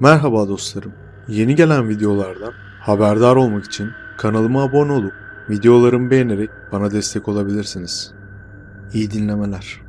Merhaba dostlarım. Yeni gelen videolardan haberdar olmak için kanalıma abone olup videolarımı beğenerek bana destek olabilirsiniz. İyi dinlemeler.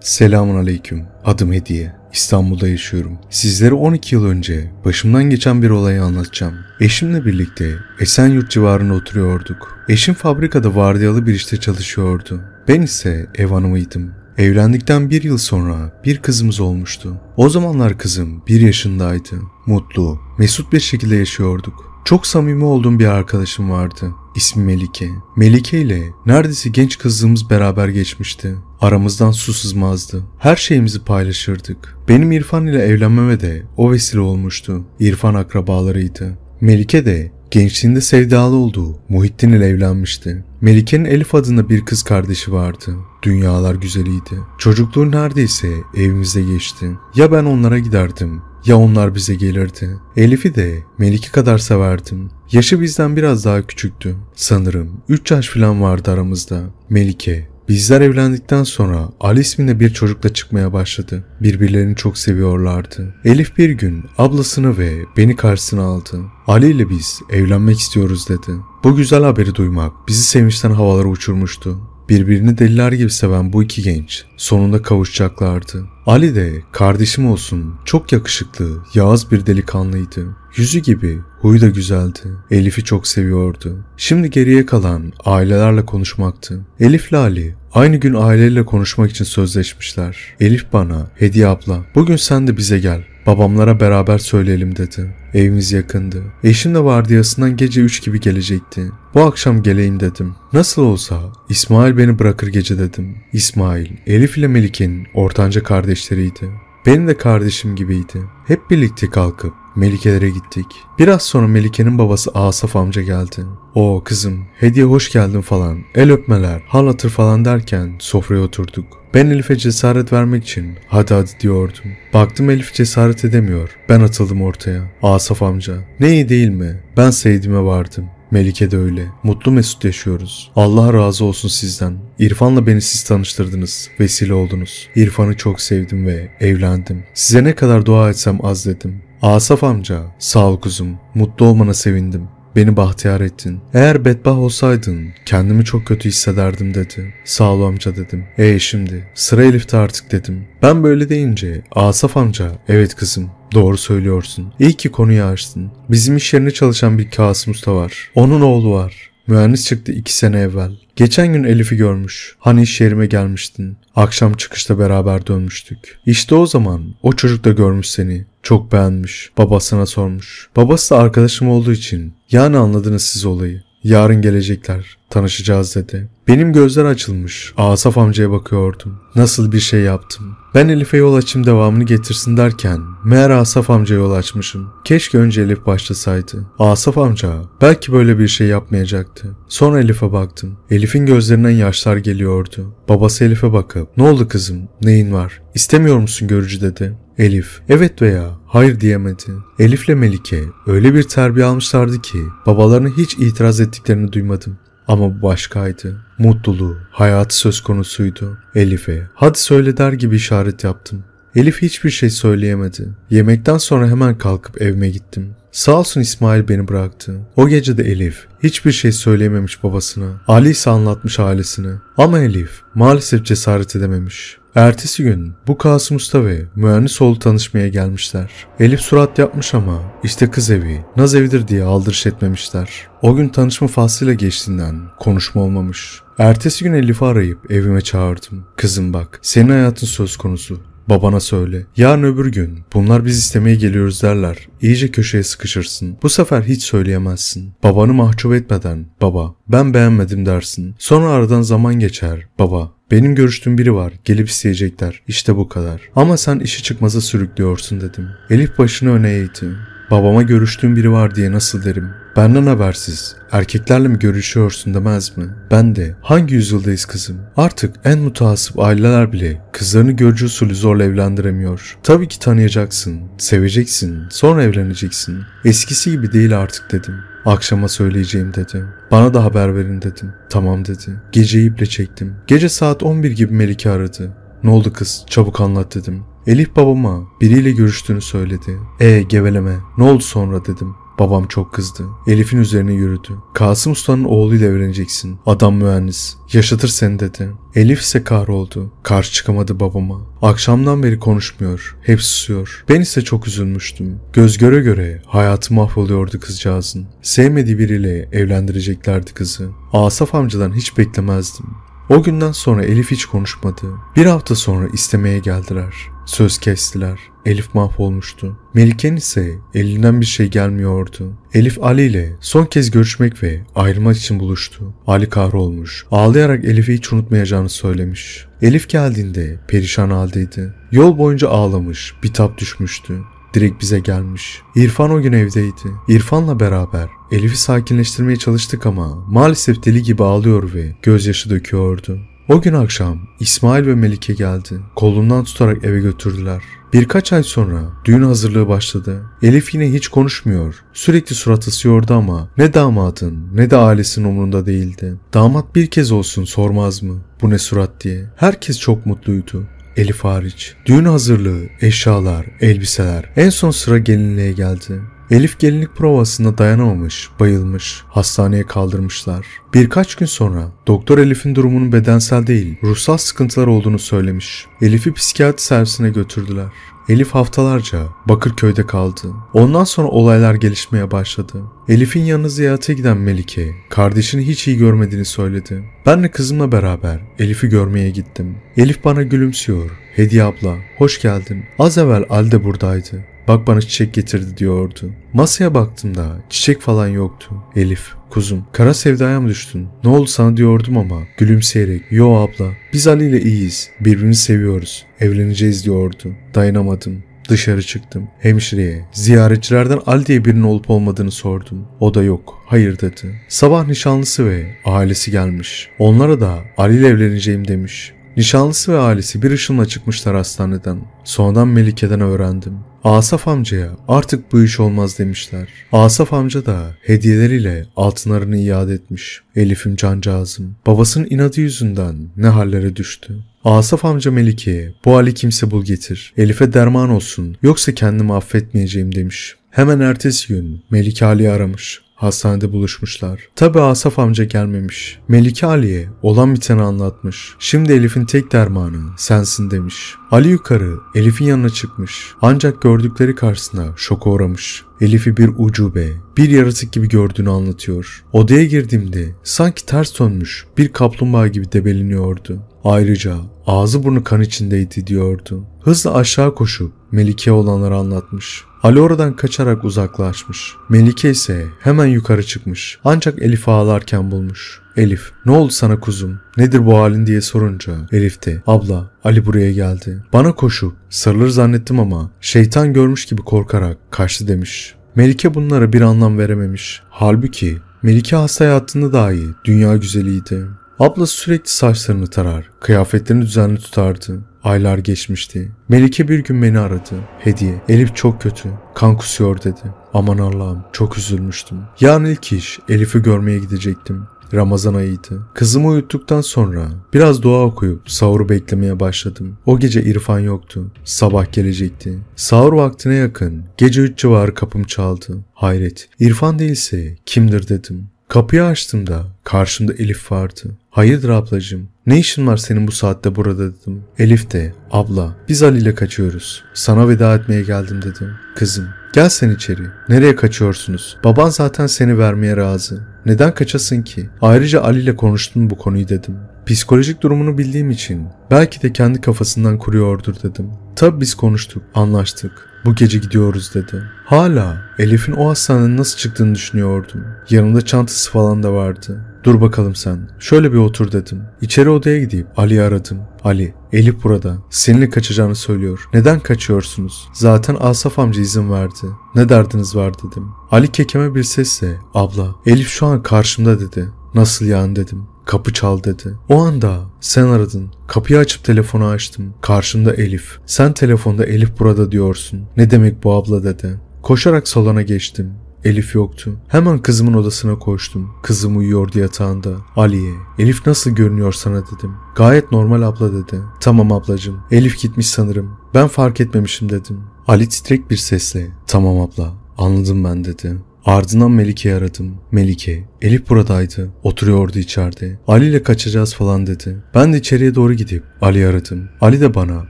Selamun Aleyküm. Adım Hediye. İstanbul'da yaşıyorum. Sizlere 12 yıl önce başımdan geçen bir olayı anlatacağım. Eşimle birlikte Esenyurt civarında oturuyorduk. Eşim fabrikada vardiyalı bir işte çalışıyordu. Ben ise ev hanımıydım. Evlendikten bir yıl sonra bir kızımız olmuştu. O zamanlar kızım bir yaşındaydı. Mutlu, mesut bir şekilde yaşıyorduk. Çok samimi olduğum bir arkadaşım vardı. İsmi Melike. Melike ile neredeyse genç kızlığımız beraber geçmişti. Aramızdan su sızmazdı. Her şeyimizi paylaşırdık. Benim İrfan ile evlenmeme de o vesile olmuştu. İrfan akrabalarıydı. Melike de gençliğinde sevdalı olduğu Muhittin ile evlenmişti. Melike'nin Elif adında bir kız kardeşi vardı. Dünyalar güzeliydi. Çocukluğu neredeyse evimizde geçti. Ya ben onlara giderdim ya onlar bize gelirdi. Elif'i de Melike kadar severdim. Yaşı bizden biraz daha küçüktü. Sanırım 3 yaş falan vardı aramızda. Melike Bizler evlendikten sonra Ali isminde bir çocukla çıkmaya başladı. Birbirlerini çok seviyorlardı. Elif bir gün ablasını ve beni karşısına aldı. Ali ile biz evlenmek istiyoruz dedi. Bu güzel haberi duymak bizi sevinçten havalara uçurmuştu. Birbirini deliler gibi seven bu iki genç sonunda kavuşacaklardı. Ali de kardeşim olsun çok yakışıklı, yağız bir delikanlıydı. Yüzü gibi, huyu da güzeldi. Elif'i çok seviyordu. Şimdi geriye kalan ailelerle konuşmaktı. Elif ile Ali aynı gün aileyle konuşmak için sözleşmişler. Elif bana, Hediye abla, bugün sen de bize gel. Babamlara beraber söyleyelim dedi. Evimiz yakındı. Eşim de vardiyasından gece 3 gibi gelecekti. Bu akşam geleyim dedim. Nasıl olsa İsmail beni bırakır gece dedim. İsmail, Elif ile Melike'nin ortanca kardeşleriydi. Benim de kardeşim gibiydi. Hep birlikte kalkıp Melike'lere gittik. Biraz sonra Melike'nin babası Asaf amca geldi. O kızım hediye hoş geldin falan, el öpmeler, hal hatır falan derken sofraya oturduk. Ben Elif'e cesaret vermek için hadi hadi diyordum. Baktım Elif cesaret edemiyor. Ben atıldım ortaya. Asaf amca ne iyi değil mi? Ben sevdiğime vardım. Melike de öyle. Mutlu mesut yaşıyoruz. Allah razı olsun sizden. İrfan'la beni siz tanıştırdınız. Vesile oldunuz. İrfan'ı çok sevdim ve evlendim. Size ne kadar dua etsem az dedim. Asaf amca, sağ ol kuzum. Mutlu olmana sevindim. Beni bahtiyar ettin. Eğer bedbah olsaydın kendimi çok kötü hissederdim dedi. Sağ ol amca dedim. E şimdi sıra Elif'te artık dedim. Ben böyle deyince Asaf amca evet kızım Doğru söylüyorsun. İyi ki konuyu açtın. Bizim iş yerinde çalışan bir Kasım Usta var. Onun oğlu var. Mühendis çıktı iki sene evvel. Geçen gün Elif'i görmüş. Hani iş yerime gelmiştin. Akşam çıkışta beraber dönmüştük. İşte o zaman o çocuk da görmüş seni. Çok beğenmiş. Babasına sormuş. Babası da arkadaşım olduğu için. Yani anladınız siz olayı. Yarın gelecekler. Tanışacağız dedi. Benim gözler açılmış. Asaf amcaya bakıyordum. Nasıl bir şey yaptım. Ben Elif'e yol açayım devamını getirsin derken meğer Asaf amca yol açmışım. Keşke önce Elif başlasaydı. Asaf amca belki böyle bir şey yapmayacaktı. Sonra Elif'e baktım. Elif'in gözlerinden yaşlar geliyordu. Babası Elif'e bakıp ne oldu kızım neyin var İstemiyor musun görücü dedi. Elif evet veya hayır diyemedi. Elif'le Melike öyle bir terbiye almışlardı ki babalarını hiç itiraz ettiklerini duymadım. Ama bu başkaydı. Mutluluğu, hayatı söz konusuydu. Elif'e hadi söyle der gibi işaret yaptım. Elif hiçbir şey söyleyemedi. Yemekten sonra hemen kalkıp evime gittim. Sağ olsun İsmail beni bıraktı. O gece de Elif hiçbir şey söyleyememiş babasına. Ali ise anlatmış ailesine. Ama Elif maalesef cesaret edememiş. Ertesi gün bu Kasım Usta ve mühendis oğlu tanışmaya gelmişler. Elif surat yapmış ama işte kız evi, naz evidir diye aldırış etmemişler. O gün tanışma faslıyla geçtiğinden konuşma olmamış. Ertesi gün Elif'i arayıp evime çağırdım. Kızım bak senin hayatın söz konusu. Babana söyle. Yarın öbür gün bunlar biz istemeye geliyoruz derler. İyice köşeye sıkışırsın. Bu sefer hiç söyleyemezsin. Babanı mahcup etmeden baba ben beğenmedim dersin. Sonra aradan zaman geçer. Baba benim görüştüğüm biri var. Gelip isteyecekler. İşte bu kadar. Ama sen işi çıkmaza sürüklüyorsun dedim. Elif başını öne eğdi. Babama görüştüğüm biri var diye nasıl derim? Benden habersiz. Erkeklerle mi görüşüyorsun demez mi? Ben de hangi yüzyıldayız kızım? Artık en mutasip aileler bile kızlarını görücü usulü zorla evlendiremiyor. Tabii ki tanıyacaksın, seveceksin, sonra evleneceksin. Eskisi gibi değil artık dedim. Akşama söyleyeceğim dedi. Bana da haber verin dedim. Tamam dedi. Geceyi iple çektim. Gece saat 11 gibi Melike aradı. Ne oldu kız? Çabuk anlat dedim. Elif babama biriyle görüştüğünü söyledi. E geveleme ne oldu sonra dedim. Babam çok kızdı. Elif'in üzerine yürüdü. Kasım Usta'nın oğluyla evleneceksin. Adam mühendis. Yaşatır seni dedi. Elif ise kahroldu. Karşı çıkamadı babama. Akşamdan beri konuşmuyor. Hep susuyor. Ben ise çok üzülmüştüm. Göz göre göre hayatı mahvoluyordu kızcağızın. Sevmediği biriyle evlendireceklerdi kızı. Asaf amcadan hiç beklemezdim. O günden sonra Elif hiç konuşmadı. Bir hafta sonra istemeye geldiler. Söz kestiler. Elif mahvolmuştu. Melike'nin ise elinden bir şey gelmiyordu. Elif Ali ile son kez görüşmek ve ayrılmak için buluştu. Ali kahrolmuş. Ağlayarak Elif'i hiç unutmayacağını söylemiş. Elif geldiğinde perişan haldeydi. Yol boyunca ağlamış, bitap düşmüştü. Direkt bize gelmiş. İrfan o gün evdeydi. İrfan'la beraber Elif'i sakinleştirmeye çalıştık ama maalesef deli gibi ağlıyor ve gözyaşı döküyordu. O gün akşam İsmail ve Melike geldi. Kolundan tutarak eve götürdüler. Birkaç ay sonra düğün hazırlığı başladı. Elif yine hiç konuşmuyor. Sürekli surat asıyordu ama ne damadın ne de ailesinin umurunda değildi. Damat bir kez olsun sormaz mı? Bu ne surat diye. Herkes çok mutluydu. Elif hariç. Düğün hazırlığı, eşyalar, elbiseler. En son sıra gelinliğe geldi. Elif gelinlik provasında dayanamamış, bayılmış, hastaneye kaldırmışlar. Birkaç gün sonra doktor Elif'in durumunun bedensel değil, ruhsal sıkıntılar olduğunu söylemiş. Elif'i psikiyatri servisine götürdüler. Elif haftalarca Bakırköy'de kaldı. Ondan sonra olaylar gelişmeye başladı. Elif'in yanına ziyarete giden Melike, kardeşini hiç iyi görmediğini söyledi. Ben de kızımla beraber Elif'i görmeye gittim. Elif bana gülümsüyor. Hediye abla, hoş geldin. Az evvel Ali de buradaydı. Bak bana çiçek getirdi diyordu. Masaya baktığımda çiçek falan yoktu. Elif, kuzum, kara sevdaya mı düştün? Ne oldu sana diyordum ama gülümseyerek, yo abla, biz Ali ile iyiyiz, birbirimizi seviyoruz, evleneceğiz diyordu. Dayanamadım. Dışarı çıktım. Hemşireye, ziyaretçilerden Ali diye birinin olup olmadığını sordum. O da yok. Hayır dedi. Sabah nişanlısı ve ailesi gelmiş. Onlara da Ali ile evleneceğim demiş. Nişanlısı ve ailesi bir ışınla çıkmışlar hastaneden. Sonradan Melike'den öğrendim. Asaf amcaya artık bu iş olmaz demişler. Asaf amca da hediyeleriyle altınlarını iade etmiş. Elif'im cancağızım. Babasının inadı yüzünden ne hallere düştü. Asaf amca Melike'ye bu hali kimse bul getir. Elif'e derman olsun yoksa kendimi affetmeyeceğim demiş. Hemen ertesi gün Melike Ali'yi aramış. Hastanede buluşmuşlar. Tabi Asaf amca gelmemiş. Melike Ali'ye olan biteni anlatmış. Şimdi Elif'in tek dermanı sensin demiş. Ali yukarı Elif'in yanına çıkmış. Ancak gördükleri karşısına şoka uğramış. Elif'i bir ucube, bir yaratık gibi gördüğünü anlatıyor. Odaya girdiğimde sanki ters dönmüş bir kaplumbağa gibi debeliniyordu. Ayrıca ağzı burnu kan içindeydi diyordu. Hızla aşağı koşup Melike olanları anlatmış. Ali oradan kaçarak uzaklaşmış. Melike ise hemen yukarı çıkmış. Ancak Elif ağlarken bulmuş. Elif ne oldu sana kuzum? Nedir bu halin diye sorunca Elif de abla Ali buraya geldi. Bana koşup sarılır zannettim ama şeytan görmüş gibi korkarak kaçtı demiş. Melike bunlara bir anlam verememiş. Halbuki Melike hasta hayatında dahi dünya güzeliydi. Ablası sürekli saçlarını tarar, kıyafetlerini düzenli tutardı. Aylar geçmişti. Melike bir gün beni aradı. Hediye, Elif çok kötü. Kan kusuyor dedi. Aman Allah'ım çok üzülmüştüm. Yarın ilk iş Elif'i görmeye gidecektim. Ramazan ayıydı. Kızımı uyuttuktan sonra biraz dua okuyup sahuru beklemeye başladım. O gece İrfan yoktu. Sabah gelecekti. Sahur vaktine yakın gece 3 civarı kapım çaldı. Hayret. İrfan değilse kimdir dedim. Kapıyı açtığımda karşımda Elif vardı. Hayırdır ablacığım? Ne işin var senin bu saatte burada dedim. Elif de abla biz Ali ile kaçıyoruz. Sana veda etmeye geldim dedim. Kızım gel sen içeri. Nereye kaçıyorsunuz? Baban zaten seni vermeye razı. Neden kaçasın ki? Ayrıca Ali ile konuştum bu konuyu dedim. Psikolojik durumunu bildiğim için belki de kendi kafasından kuruyordur dedim. Tabi biz konuştuk, anlaştık. Bu gece gidiyoruz dedi. Hala Elif'in o hastaneden nasıl çıktığını düşünüyordum. Yanında çantası falan da vardı. Dur bakalım sen. Şöyle bir otur dedim. İçeri odaya gidip Ali'yi aradım. Ali, Elif burada. Seninle kaçacağını söylüyor. Neden kaçıyorsunuz? Zaten Asaf amca izin verdi. Ne derdiniz var dedim. Ali kekeme bir sesle abla Elif şu an karşımda dedi. Nasıl yani dedim. Kapı çal dedi. O anda sen aradın. Kapıyı açıp telefonu açtım. Karşımda Elif. Sen telefonda Elif burada diyorsun. Ne demek bu abla dedi. Koşarak salona geçtim. Elif yoktu. Hemen kızımın odasına koştum. Kızım uyuyordu yatağında. Ali'ye, Elif nasıl görünüyor sana dedim. Gayet normal abla dedi. Tamam ablacım. Elif gitmiş sanırım. Ben fark etmemişim dedim. Ali titrek bir sesle tamam abla anladım ben dedi. Ardından Melike'yi aradım. Melike, Elif buradaydı. Oturuyordu içeride. Ali ile kaçacağız falan dedi. Ben de içeriye doğru gidip Ali aradım. Ali de bana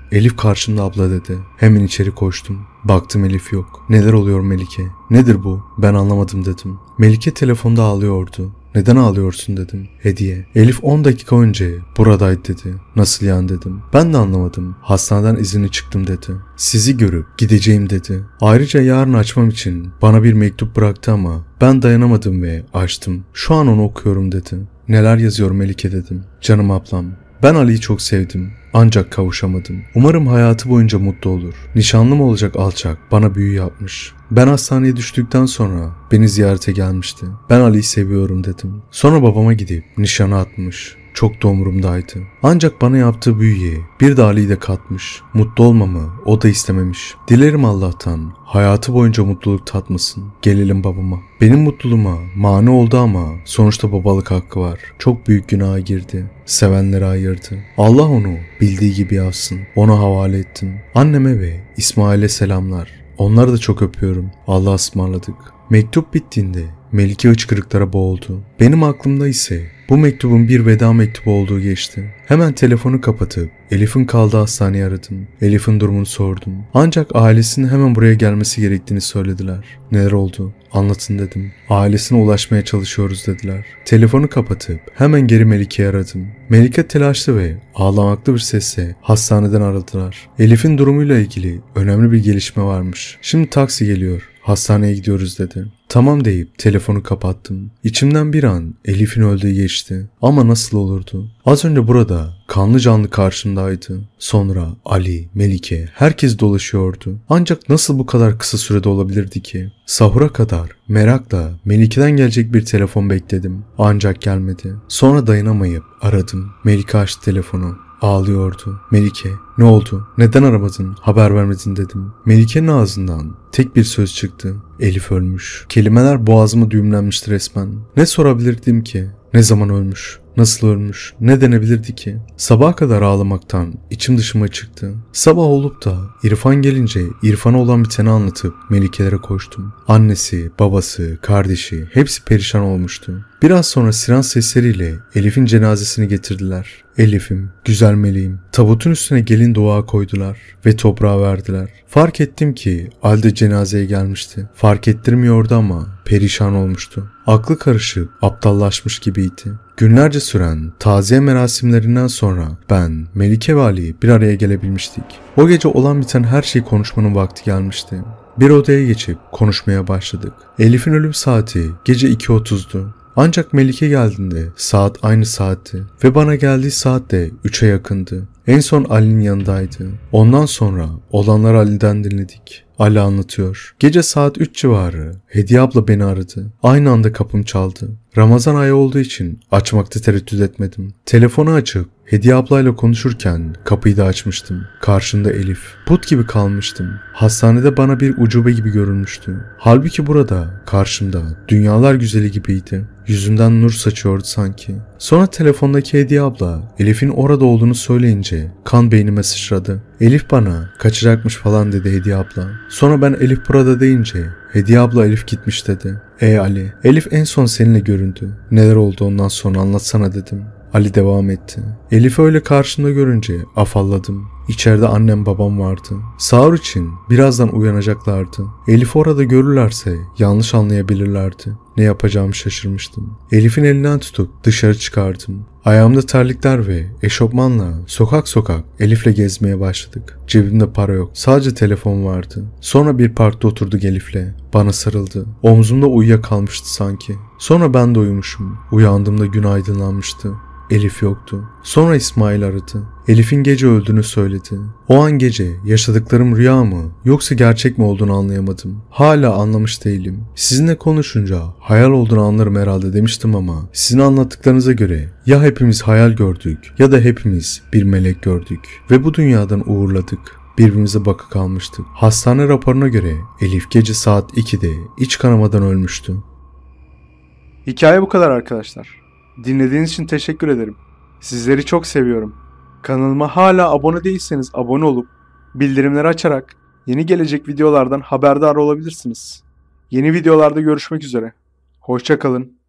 Elif karşımda abla dedi. Hemen içeri koştum. Baktım Elif yok. Neler oluyor Melike? Nedir bu? Ben anlamadım dedim. Melike telefonda ağlıyordu. Neden ağlıyorsun dedim. Hediye. Elif 10 dakika önce buradaydı dedi. Nasıl yani dedim. Ben de anlamadım. Hastaneden izinli çıktım dedi. Sizi görüp gideceğim dedi. Ayrıca yarın açmam için bana bir mektup bıraktı ama ben dayanamadım ve açtım. Şu an onu okuyorum dedi. Neler yazıyor Melike dedim. Canım ablam. Ben Ali'yi çok sevdim. Ancak kavuşamadım. Umarım hayatı boyunca mutlu olur. Nişanlım olacak alçak bana büyü yapmış. Ben hastaneye düştükten sonra beni ziyarete gelmişti. Ben Ali'yi seviyorum dedim. Sonra babama gidip nişanı atmış. Çok da umurumdaydı. Ancak bana yaptığı büyüye bir de Ali'yi de katmış. Mutlu olmamı o da istememiş. Dilerim Allah'tan hayatı boyunca mutluluk tatmasın. Gelelim babama. Benim mutluluğuma mani oldu ama sonuçta babalık hakkı var. Çok büyük günaha girdi. Sevenlere ayırdı. Allah onu bildiği gibi yapsın. Ona havale ettim. Anneme ve İsmail'e selamlar. Onları da çok öpüyorum. Allah'a ısmarladık. Mektup bittiğinde Melike hıçkırıklara boğuldu. Benim aklımda ise bu mektubun bir veda mektubu olduğu geçti. Hemen telefonu kapatıp Elif'in kaldığı hastaneyi aradım. Elif'in durumunu sordum. Ancak ailesinin hemen buraya gelmesi gerektiğini söylediler. Neler oldu? Anlatın dedim. Ailesine ulaşmaya çalışıyoruz dediler. Telefonu kapatıp hemen geri Melike'yi aradım. Melike telaşlı ve ağlamaklı bir sesle hastaneden aradılar. Elif'in durumuyla ilgili önemli bir gelişme varmış. Şimdi taksi geliyor. Hastaneye gidiyoruz dedi. Tamam deyip telefonu kapattım. İçimden bir an Elif'in öldüğü geçti. Ama nasıl olurdu? Az önce burada kanlı canlı karşımdaydı. Sonra Ali, Melike, herkes dolaşıyordu. Ancak nasıl bu kadar kısa sürede olabilirdi ki? Sahura kadar merakla Melike'den gelecek bir telefon bekledim. Ancak gelmedi. Sonra dayanamayıp aradım. Melike açtı telefonu. Ağlıyordu. Melike ne oldu? Neden aramadın? Haber vermedin dedim. Melike'nin ağzından tek bir söz çıktı. Elif ölmüş. Kelimeler boğazıma düğümlenmişti resmen. Ne sorabilirdim ki? Ne zaman ölmüş? Nasıl ölmüş? Ne denebilirdi ki? Sabaha kadar ağlamaktan içim dışıma çıktı. Sabah olup da İrfan gelince İrfan'a olan biteni anlatıp Melike'lere koştum. Annesi, babası, kardeşi hepsi perişan olmuştu. Biraz sonra siren sesleriyle Elif'in cenazesini getirdiler. Elif'im, güzel meleğim. Tabutun üstüne gelin dua koydular ve toprağa verdiler. Fark ettim ki Alde cenazeye gelmişti. Fark ettirmiyordu ama perişan olmuştu. Aklı karışık, aptallaşmış gibiydi. Günlerce süren taziye merasimlerinden sonra ben, Melike ve Ali bir araya gelebilmiştik. O gece olan biten her şeyi konuşmanın vakti gelmişti. Bir odaya geçip konuşmaya başladık. Elif'in ölüm saati gece 2.30'du. Ancak Melike geldiğinde saat aynı saatti ve bana geldiği saat de 3'e yakındı. En son Ali'nin yanındaydı. Ondan sonra olanları Ali'den dinledik. Ali anlatıyor. Gece saat 3 civarı Hediye abla beni aradı. Aynı anda kapım çaldı. Ramazan ayı olduğu için açmakta tereddüt etmedim. Telefonu açıp Hediye ablayla konuşurken kapıyı da açmıştım. Karşında Elif. Put gibi kalmıştım. Hastanede bana bir ucube gibi görünmüştü. Halbuki burada, karşımda, dünyalar güzeli gibiydi. Yüzünden nur saçıyordu sanki. Sonra telefondaki Hediye abla Elif'in orada olduğunu söyleyince kan beynime sıçradı. Elif bana kaçacakmış falan dedi Hediye abla. Sonra ben Elif burada deyince Hediye abla Elif gitmiş dedi. Ey Ali, Elif en son seninle göründü. Neler oldu ondan sonra anlatsana dedim. Ali devam etti. Elif'i öyle karşımda görünce afalladım. İçeride annem babam vardı. Sahur için birazdan uyanacaklardı. Elif orada görürlerse yanlış anlayabilirlerdi. Ne yapacağımı şaşırmıştım. Elif'in elinden tutup dışarı çıkardım. Ayağımda terlikler ve eşofmanla sokak sokak Elif'le gezmeye başladık. Cebimde para yok. Sadece telefon vardı. Sonra bir parkta oturduk Elif'le. Bana sarıldı. Omzumda uyuyakalmıştı sanki. Sonra ben de uyumuşum. Uyandığımda gün aydınlanmıştı. Elif yoktu. Sonra İsmail aradı. Elif'in gece öldüğünü söyledi. O an gece yaşadıklarım rüya mı yoksa gerçek mi olduğunu anlayamadım. Hala anlamış değilim. Sizinle konuşunca hayal olduğunu anlarım herhalde demiştim ama sizin anlattıklarınıza göre ya hepimiz hayal gördük ya da hepimiz bir melek gördük ve bu dünyadan uğurladık. birbirimize baka kalmıştık. Hastane raporuna göre Elif gece saat 2'de iç kanamadan ölmüştü. Hikaye bu kadar arkadaşlar. Dinlediğiniz için teşekkür ederim. Sizleri çok seviyorum. Kanalıma hala abone değilseniz abone olup bildirimleri açarak yeni gelecek videolardan haberdar olabilirsiniz. Yeni videolarda görüşmek üzere. Hoşça kalın.